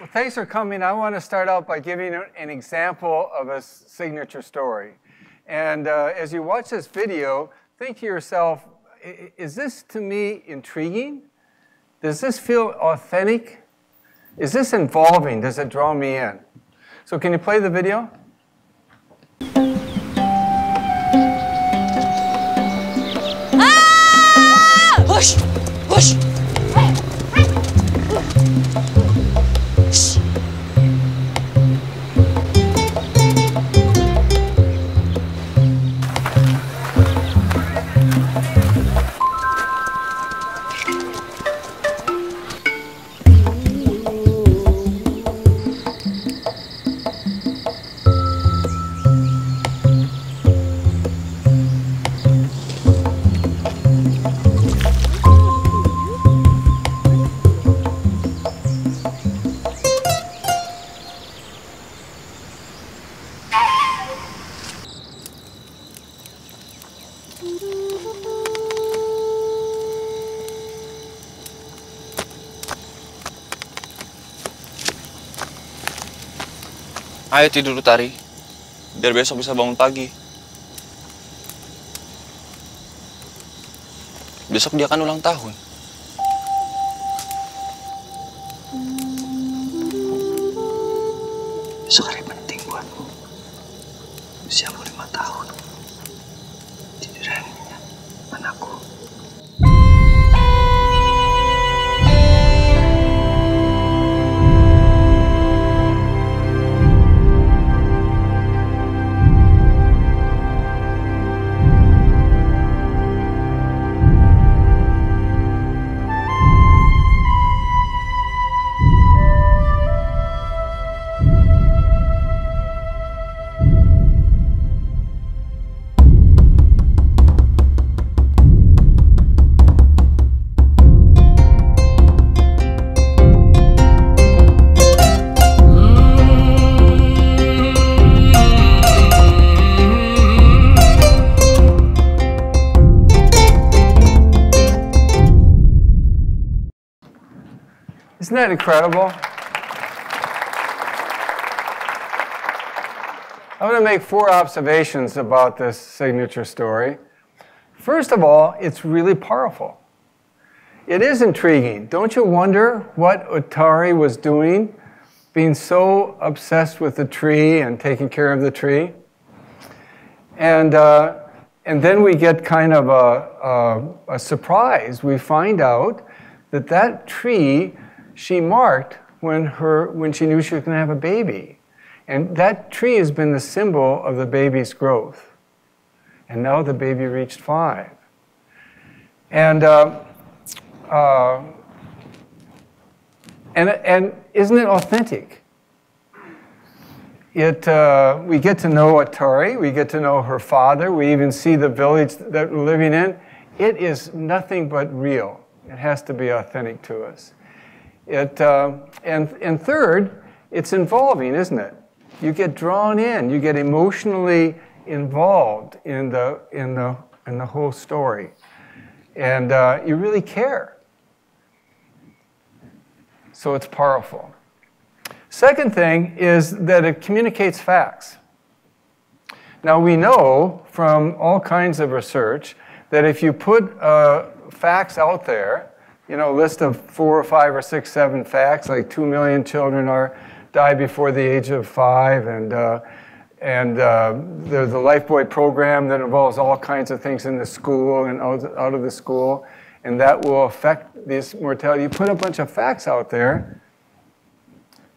Well, thanks for coming. I want to start out by giving an example of a signature story. And uh, as you watch this video, think to yourself, is this to me intriguing? Does this feel authentic? Is this involving? Does it draw me in? So can you play the video? Ayo tidur Tari, biar besok bisa bangun pagi. Besok dia akan ulang tahun. Besok hari Isn't that incredible? I'm going to make four observations about this signature story. First of all, it's really powerful. It is intriguing. Don't you wonder what Otari was doing, being so obsessed with the tree and taking care of the tree? And, uh, and then we get kind of a, a, a surprise. We find out that that tree she marked when, her, when she knew she was going to have a baby. And that tree has been the symbol of the baby's growth. And now the baby reached five. And, uh, uh, and, and isn't it authentic? It, uh, we get to know Atari, we get to know her father, we even see the village that we're living in. It is nothing but real. It has to be authentic to us. It, uh, and, and third, it's involving, isn't it? You get drawn in, you get emotionally involved in the, in the, in the whole story. And uh, you really care. So it's powerful. Second thing is that it communicates facts. Now we know from all kinds of research that if you put uh, facts out there, you know, list of four or five or six, seven facts, like two million children are die before the age of five, and uh, and uh, there's the Lifebuoy program that involves all kinds of things in the school and out, out of the school, and that will affect this mortality. You put a bunch of facts out there,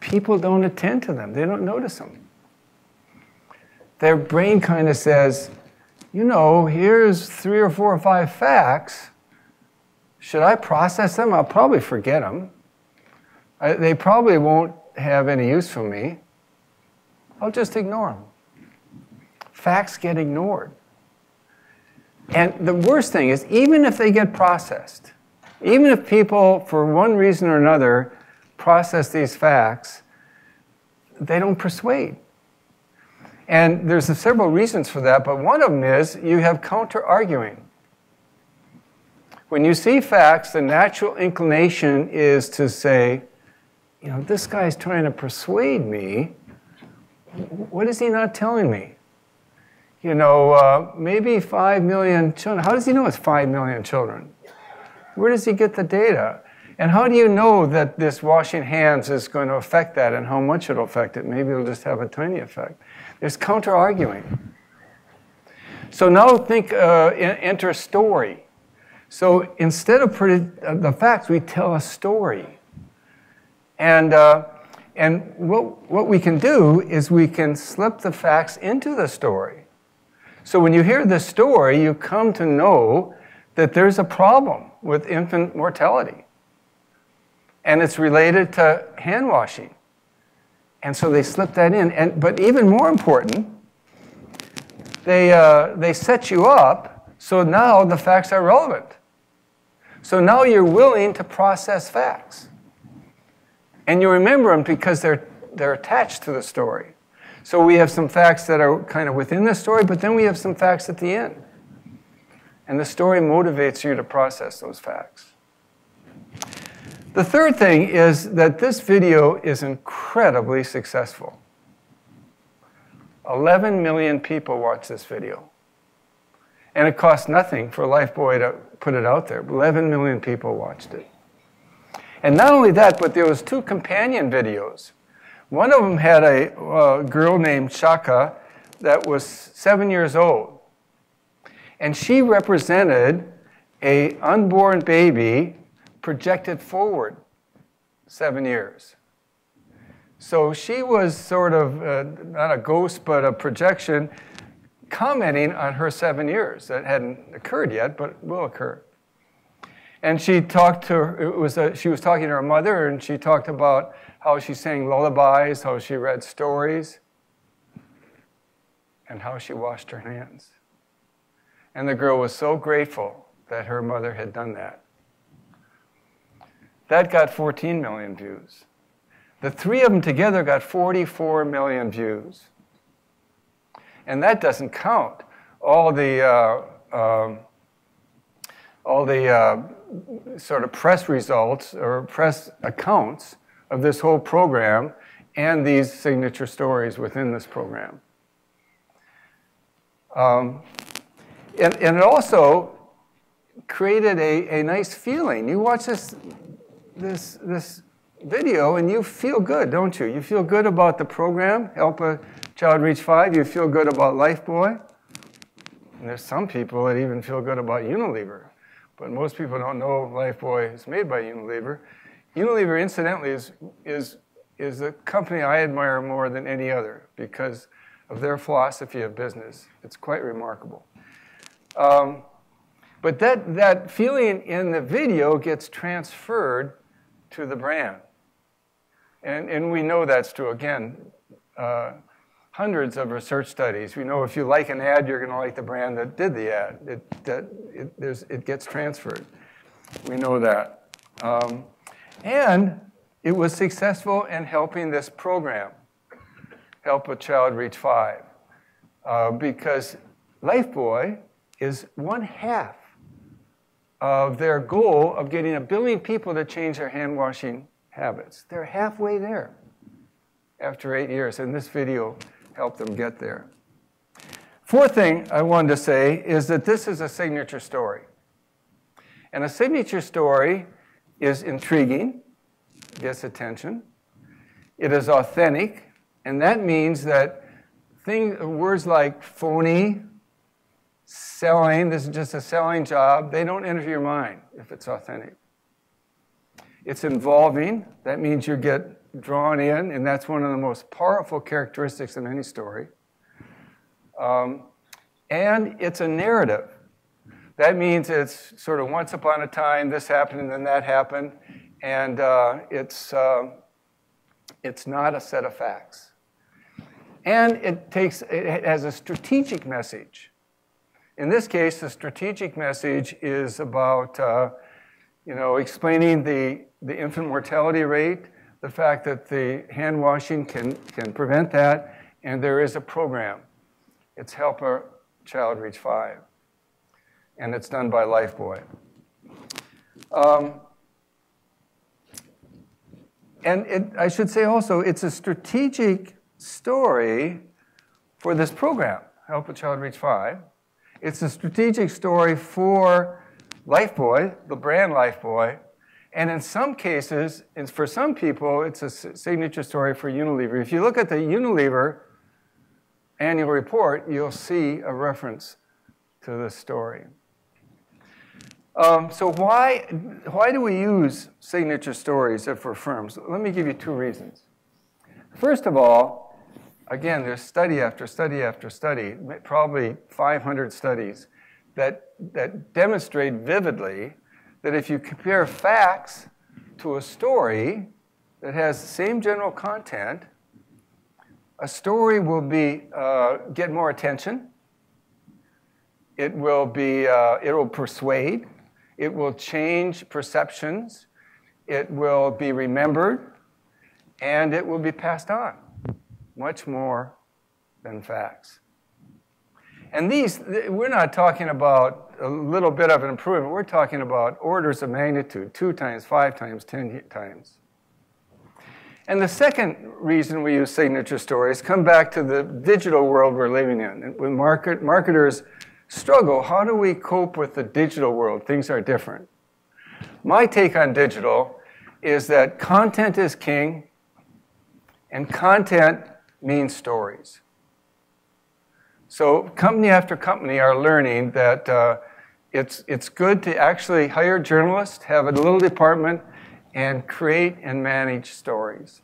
people don't attend to them. They don't notice them. Their brain kind of says, you know, here's three or four or five facts should I process them? I'll probably forget them. I, they probably won't have any use for me. I'll just ignore them. Facts get ignored. And the worst thing is, even if they get processed, even if people, for one reason or another, process these facts, they don't persuade. And there's several reasons for that, but one of them is you have counter arguing. When you see facts, the natural inclination is to say, you know, this guy's trying to persuade me. What is he not telling me? You know, uh, maybe 5 million children. How does he know it's 5 million children? Where does he get the data? And how do you know that this washing hands is going to affect that and how much it'll affect it? Maybe it'll just have a tiny effect. There's counter arguing. So now think, uh, enter story. So instead of uh, the facts, we tell a story. And, uh, and what, what we can do is we can slip the facts into the story. So when you hear the story, you come to know that there's a problem with infant mortality. And it's related to hand washing. And so they slip that in. And, but even more important, they, uh, they set you up so now the facts are relevant. So now you're willing to process facts. And you remember them because they're, they're attached to the story. So we have some facts that are kind of within the story, but then we have some facts at the end. And the story motivates you to process those facts. The third thing is that this video is incredibly successful. 11 million people watch this video. And it cost nothing for Lifebuoy to put it out there. 11 million people watched it. And not only that, but there was two companion videos. One of them had a girl named Shaka that was seven years old. And she represented a unborn baby projected forward seven years. So she was sort of uh, not a ghost, but a projection commenting on her seven years that hadn't occurred yet, but will occur. And she talked to her, it was a, she was talking to her mother, and she talked about how she sang lullabies, how she read stories, and how she washed her hands. And the girl was so grateful that her mother had done that. That got 14 million views. The three of them together got 44 million views. And that doesn't count all the, uh, um, all the uh, sort of press results or press accounts of this whole program and these signature stories within this program. Um, and, and it also created a, a nice feeling. You watch this, this, this video and you feel good, don't you? You feel good about the program, Help a Child Reach Five. You feel good about Lifebuoy. And there's some people that even feel good about Unilever. But most people don't know Lifebuoy is made by Unilever. Unilever, incidentally, is, is, is a company I admire more than any other because of their philosophy of business. It's quite remarkable. Um, but that, that feeling in the video gets transferred to the brand. And, and we know that's true. Again, uh, hundreds of research studies. We know if you like an ad, you're going to like the brand that did the ad. It, that, it, it gets transferred. We know that. Um, and it was successful in helping this program, Help a Child Reach Five, uh, because Lifebuoy is one half of their goal of getting a billion people to change their hand washing habits. They're halfway there after eight years, and this video helped them get there. Fourth thing I wanted to say is that this is a signature story. And a signature story is intriguing, gets attention, it is authentic, and that means that things, words like phony, selling, this is just a selling job, they don't enter your mind if it's authentic. It's involving. That means you get drawn in, and that's one of the most powerful characteristics in any story. Um, and it's a narrative. That means it's sort of once upon a time, this happened and then that happened, and uh, it's, uh, it's not a set of facts. And it, takes, it has a strategic message. In this case, the strategic message is about uh, you know, explaining the the infant mortality rate, the fact that the hand washing can, can prevent that, and there is a program. It's Help a Child Reach Five, and it's done by Lifebuoy. Um, and it, I should say also, it's a strategic story for this program, Help a Child Reach Five. It's a strategic story for Lifebuoy, the brand Lifebuoy, and in some cases, for some people, it's a signature story for Unilever. If you look at the Unilever annual report, you'll see a reference to this story. Um, so why, why do we use signature stories for firms? Let me give you two reasons. First of all, again, there's study after study after study, probably 500 studies, that, that demonstrate vividly that if you compare facts to a story that has the same general content, a story will be, uh, get more attention. It will, be, uh, it will persuade. It will change perceptions. It will be remembered. And it will be passed on much more than facts. And these, we're not talking about a little bit of an improvement. We're talking about orders of magnitude, two times, five times, ten times. And the second reason we use signature stories come back to the digital world we're living in. When market, marketers struggle, how do we cope with the digital world? Things are different. My take on digital is that content is king, and content means stories. So company after company are learning that uh, it's, it's good to actually hire journalists, have a little department, and create and manage stories.